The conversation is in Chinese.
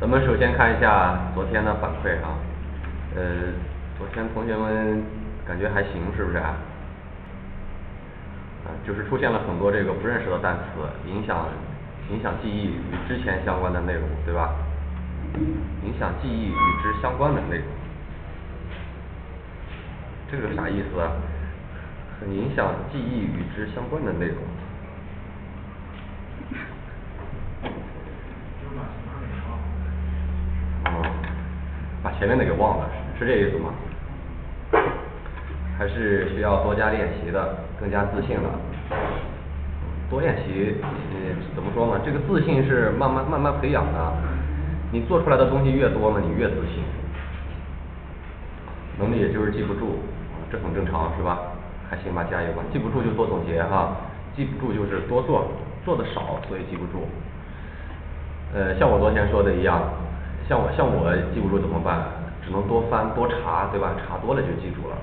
咱们首先看一下昨天的反馈啊，呃昨天同学们感觉还行是不是啊？啊就是出现了很多这个不认识的单词，影响影响记忆与之前相关的内容对吧？影响记忆与之相关的内容。这个啥意思啊？很影响记忆与之相关的内容。就是把前面那个忘了哦把前面的给忘了是这意思吗？还是需要多加练习的，更加自信了。多练习嗯怎么说呢这个自信是慢慢慢慢培养的，你做出来的东西越多呢，你越自信。能力也就是记不住，这很正常是吧？还行吧加油吧，记不住就多总结哈，记不住就是多做，做的少所以记不住。呃像我昨天说的一样，像我像我记不住怎么办？只能多翻多查对吧？查多了就记住了